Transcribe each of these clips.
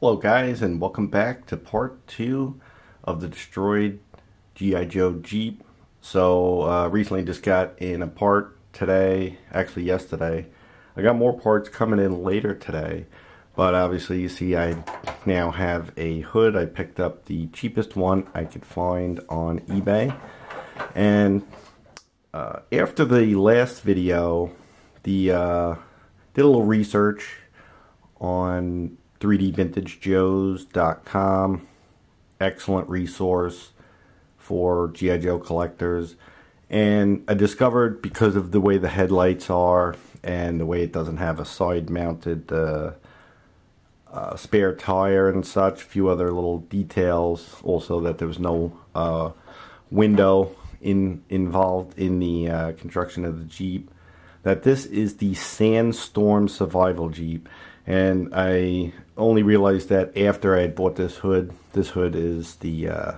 Hello guys and welcome back to part 2 of the destroyed G.I. Joe Jeep. So uh, recently just got in a part today, actually yesterday. I got more parts coming in later today. But obviously you see I now have a hood. I picked up the cheapest one I could find on eBay. And uh, after the last video, the uh, did a little research on 3dvintagejoes.com. Excellent resource for G.I. Joe collectors. And I discovered because of the way the headlights are and the way it doesn't have a side mounted uh, uh, spare tire and such, a few other little details. Also, that there was no uh, window in involved in the uh, construction of the Jeep. That this is the Sandstorm Survival Jeep and I only realized that after I had bought this hood. This hood is the uh,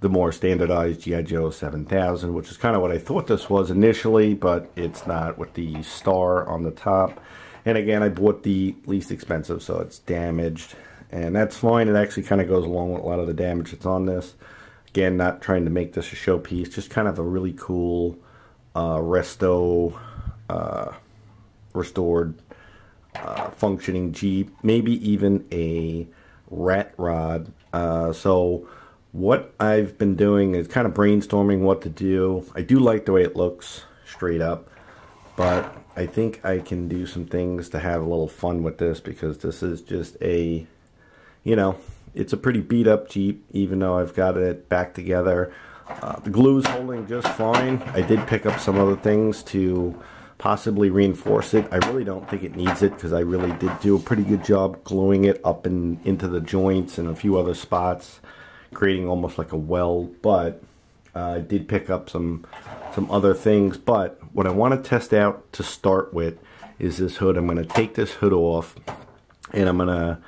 the more standardized GI Joe 7000, which is kind of what I thought this was initially, but it's not with the star on the top. And again, I bought the least expensive, so it's damaged, and that's fine. It actually kind of goes along with a lot of the damage that's on this. Again, not trying to make this a showpiece, just kind of a really cool uh, resto uh, restored uh, functioning Jeep, maybe even a rat rod. Uh, so what I've been doing is kind of brainstorming what to do. I do like the way it looks straight up, but I think I can do some things to have a little fun with this because this is just a, you know, it's a pretty beat up Jeep even though I've got it back together. Uh, the glue is holding just fine. I did pick up some other things to possibly reinforce it. I really don't think it needs it because I really did do a pretty good job gluing it up and into the joints and a few other spots, creating almost like a well. But uh, I did pick up some some other things. But what I want to test out to start with is this hood. I'm going to take this hood off and I'm going to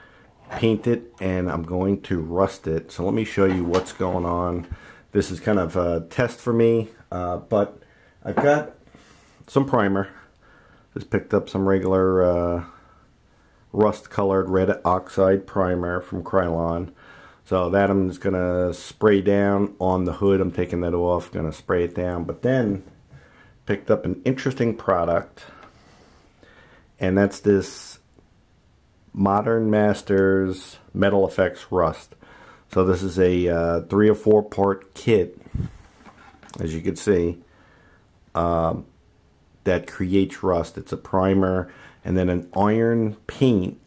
paint it and I'm going to rust it. So let me show you what's going on. This is kind of a test for me, uh, but I've got some primer. Just picked up some regular uh, rust colored red oxide primer from Krylon. So that I'm just going to spray down on the hood. I'm taking that off, going to spray it down. But then picked up an interesting product. And that's this Modern Masters Metal Effects Rust. So this is a uh, three or four part kit, as you can see. Um, that creates rust. It's a primer and then an iron paint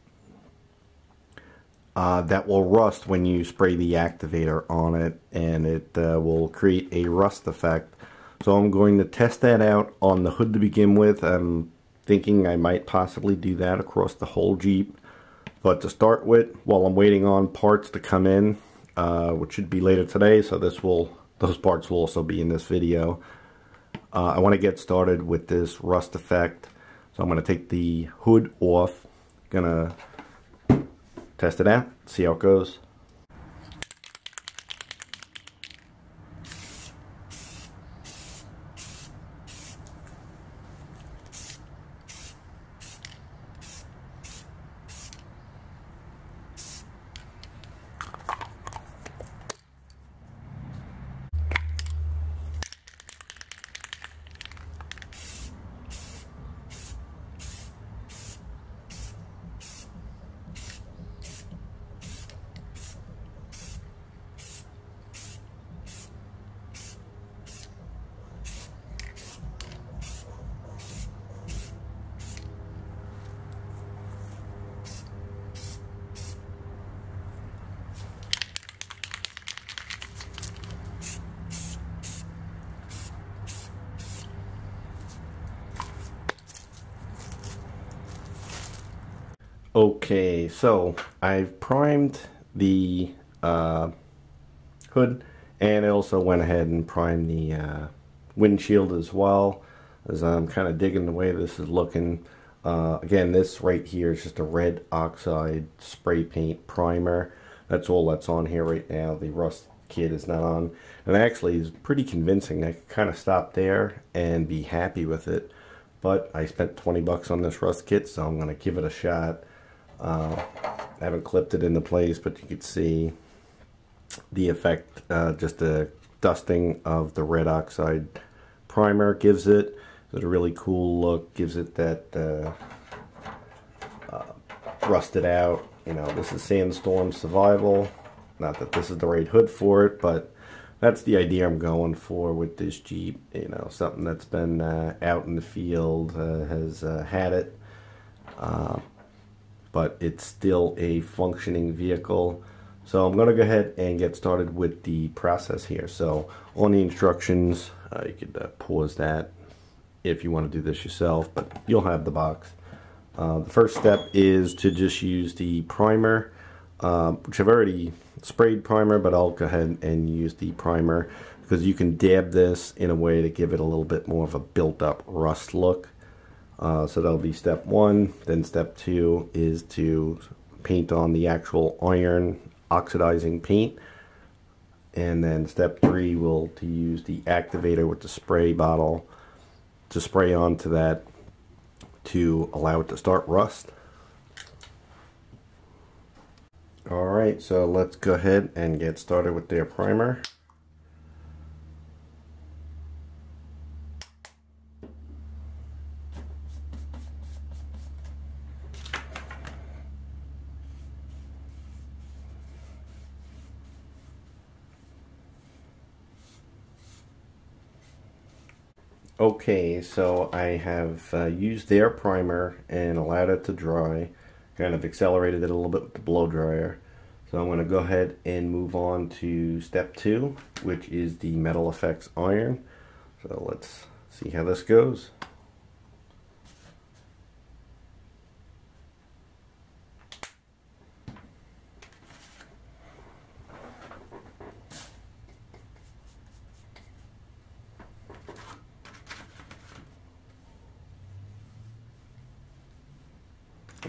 uh, that will rust when you spray the activator on it and it uh, will create a rust effect. So I'm going to test that out on the hood to begin with. I'm thinking I might possibly do that across the whole Jeep. But to start with, while I'm waiting on parts to come in, uh, which should be later today, so this will those parts will also be in this video. Uh, I want to get started with this rust effect. So I'm going to take the hood off. Going to test it out, see how it goes. Okay, so I've primed the uh, hood and I also went ahead and primed the uh, windshield as well as I'm kind of digging the way this is looking. Uh, again, this right here is just a red oxide spray paint primer. That's all that's on here right now. The rust kit is not on. And actually is pretty convincing. I could kind of stop there and be happy with it. But I spent 20 bucks on this rust kit, so I'm going to give it a shot. Uh, I haven't clipped it into place, but you can see the effect, uh, just the dusting of the red oxide primer gives it. It's a really cool look, gives it that uh, uh, rusted out. You know, this is Sandstorm Survival. Not that this is the right hood for it, but that's the idea I'm going for with this Jeep. You know, something that's been uh, out in the field, uh, has uh, had it, uh, but it's still a functioning vehicle. So I'm going to go ahead and get started with the process here. So on the instructions, uh, you could uh, pause that if you want to do this yourself, but you'll have the box. Uh, the first step is to just use the primer, uh, which I've already sprayed primer, but I'll go ahead and use the primer because you can dab this in a way to give it a little bit more of a built up rust look. Uh, so that'll be step one. Then step two is to paint on the actual iron oxidizing paint. And then step three will to use the activator with the spray bottle to spray onto that to allow it to start rust. Alright, so let's go ahead and get started with their primer. Okay, so I have uh, used their primer and allowed it to dry. Kind of accelerated it a little bit with the blow dryer. So I'm going to go ahead and move on to step two, which is the Metal Effects Iron. So let's see how this goes.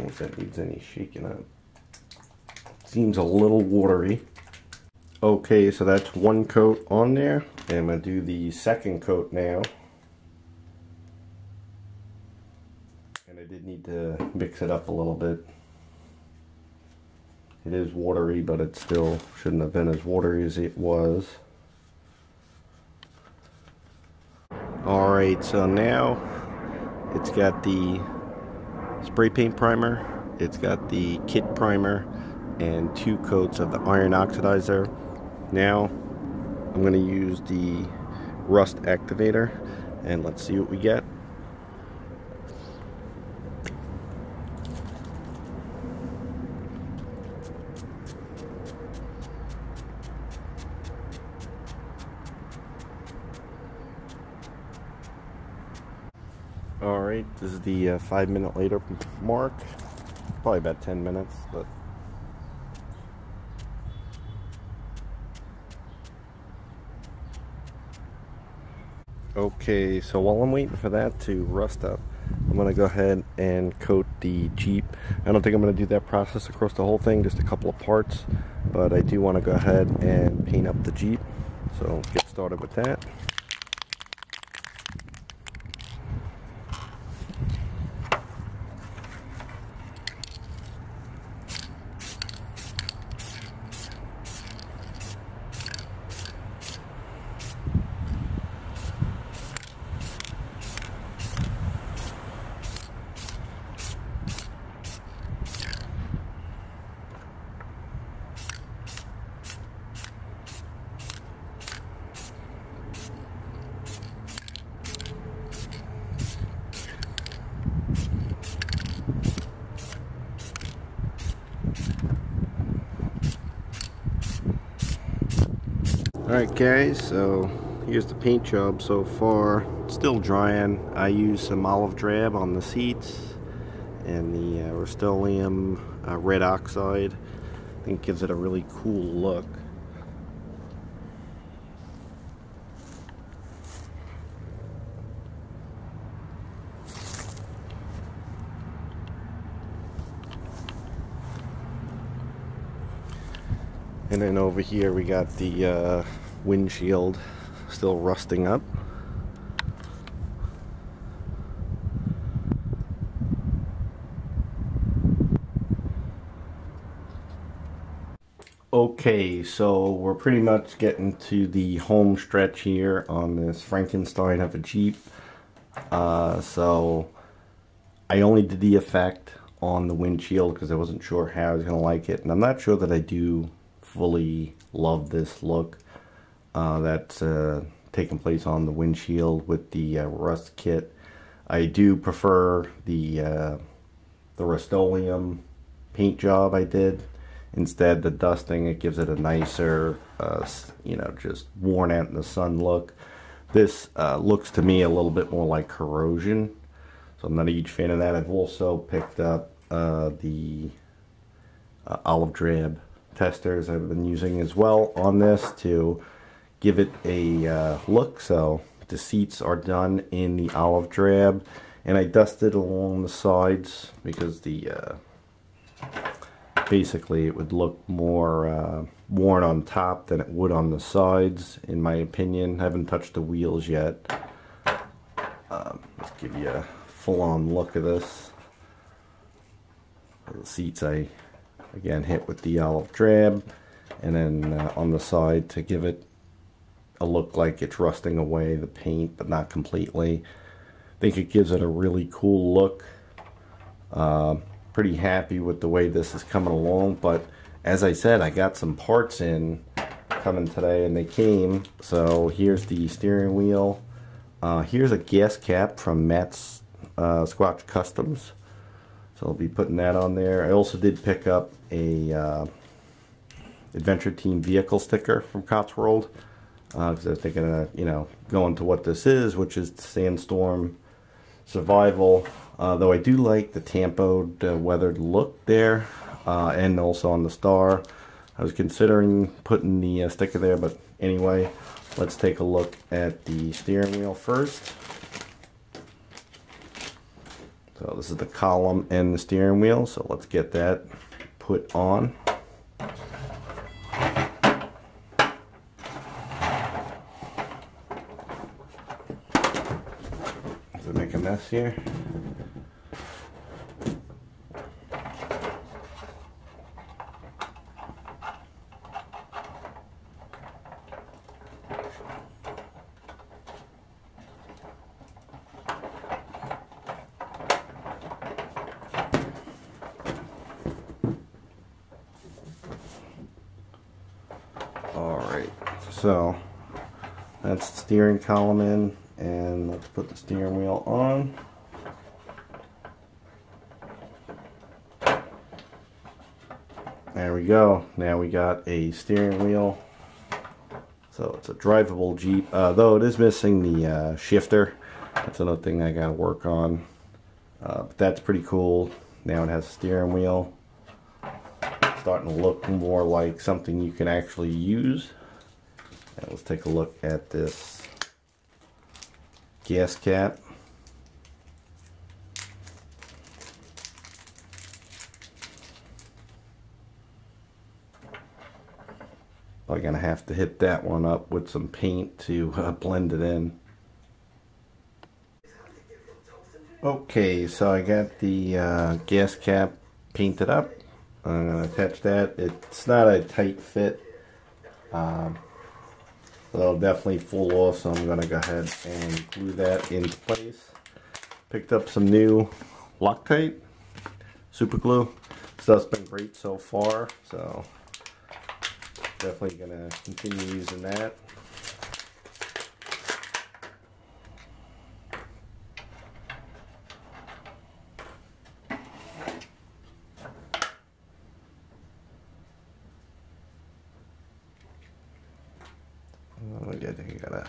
I that needs any shaking up. Seems a little watery. Okay, so that's one coat on there. And I'm going to do the second coat now. And I did need to mix it up a little bit. It is watery, but it still shouldn't have been as watery as it was. Alright, so now it's got the spray paint primer. It's got the kit primer and two coats of the iron oxidizer. Now I'm going to use the rust activator and let's see what we get. Alright, this is the uh, five minute later mark. Probably about 10 minutes, but Okay, so while I'm waiting for that to rust up, I'm to go ahead and coat the Jeep. I don't think I'm to do that process across the whole thing, just a couple of parts, but I do want to go ahead and paint up the Jeep. So get started with that. Alright guys, so here's the paint job so far. still drying. I used some olive drab on the seats and the uh, Rust-Oleum uh, red oxide. I think gives it a really cool look. And then over here we got the uh, windshield still rusting up. Okay, so we're pretty much getting to the home stretch here on this Frankenstein of a Jeep. Uh, so I only did the effect on the windshield because I wasn't sure how I was going to like it. And I'm not sure that I do fully love this look uh, that's uh, taking place on the windshield with the uh, rust kit. I do prefer the, uh, the Rust-Oleum paint job I did Instead, the dusting, it gives it a nicer, uh, you know, just worn out in the sun look. This uh, looks to me a little bit more like corrosion. So I'm not a huge fan of that. I've also picked up uh, the uh, olive drab Testors I've been using as well on this to give it a uh, look. So the seats are done in the olive drab and I dusted along the sides because the uh, basically it would look more uh, worn on top than it would on the sides in my opinion. Haven't touched the wheels yet. Um, let's give you a full-on look of this. The seats I again hit with the olive drab and then uh, on the side to give it a look like it's rusting away the paint but not completely I think it gives it a really cool look uh, pretty happy with the way this is coming along. But as I said, I got some parts in coming today and they came. So here's the steering wheel. Uh, here's a gas cap from Matt's uh, Squatch Customs. So I'll be putting that on there. I also did pick up a uh, Adventure Team vehicle sticker from Cotswold because uh, I was thinking of, you know, going to what this is, which is Sandstorm Survival uh, though I do like the tampoed uh, weathered look there uh, and also on the star. I was considering putting the uh, sticker there, but anyway, let's take a look at the steering wheel first. So this is the column and the steering wheel, so let's get that put on. Does it make a mess here? So that's the steering column in and let's put the steering wheel on. There we go. Now we got a steering wheel. So it's a drivable Jeep, uh, though it is missing the uh, shifter. That's another thing I gotta work on. Uh, but that's pretty cool. Now it has a steering wheel. starting to look more like something you can actually use. And let's take a look at this gas cap. Probably gonna have to hit that one up with some paint to uh, blend it in. Okay, so I got the uh, gas cap painted up. I'm gonna attach that. It's not a tight fit. Um, That'll definitely fall off, so I'm going to go ahead and glue that into place. Picked up some new Loctite super glue. Stuff's been great so far, so definitely going to continue using that. Oh, yeah, I think you gotta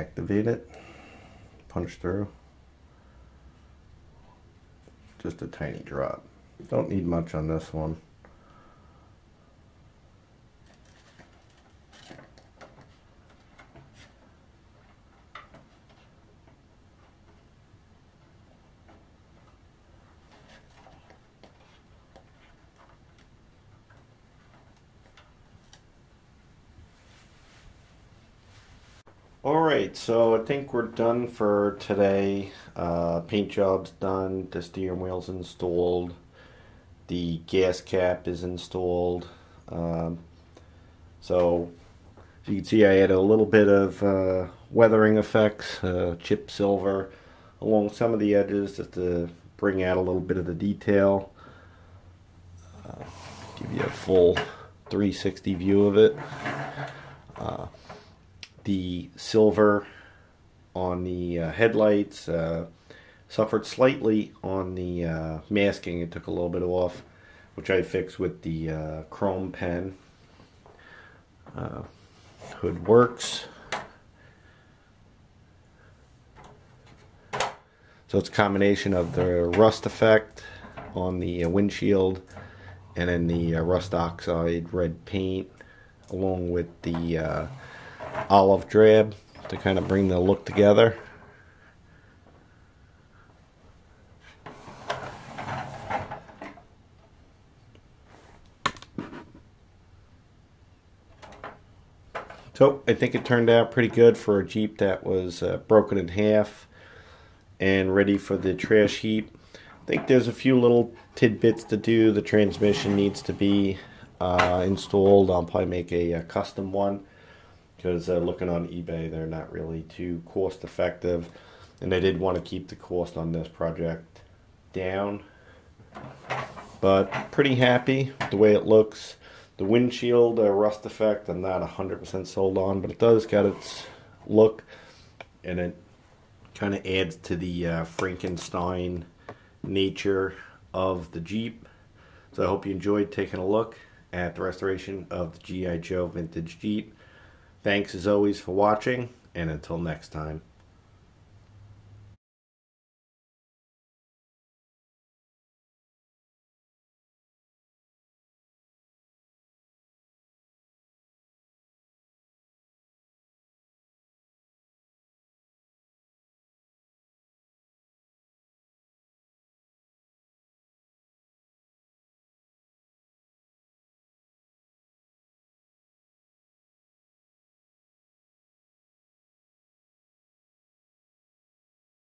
activate it, punch through. Just a tiny drop. Don't need much on this one. Alright, so I think we're done for today. Uh, paint job's done. The steering wheel's installed. The gas cap is installed. Um, so, you can see, I had a little bit of uh, weathering effects, uh, chip silver along some of the edges just to bring out a little bit of the detail. Uh, give you a full 360 view of it. The silver on the uh, headlights uh, suffered slightly on the uh, masking. It took a little bit off, which I fixed with the uh, chrome pen. Uh, hood works. So it's a combination of the rust effect on the uh, windshield and then the rust oxide red paint along with the olive drab to kind of bring the look together. So I think it turned out pretty good for a Jeep that was uh, broken in half and ready for the trash heap. I think there's a few little tidbits to do. The transmission needs to be uh, installed. I'll probably make a, a custom one because uh, looking on eBay, they're not really too cost effective. And I did want to keep the cost on this project down. But pretty happy the way it looks. The windshield uh, rust effect, I'm not 100% sold on, but it does got its look. And it kind of adds to the uh, Frankenstein nature of the Jeep. So I hope you enjoyed taking a look at the restoration of the G.I. Joe Vintage Jeep. Thanks as always for watching, and until next time.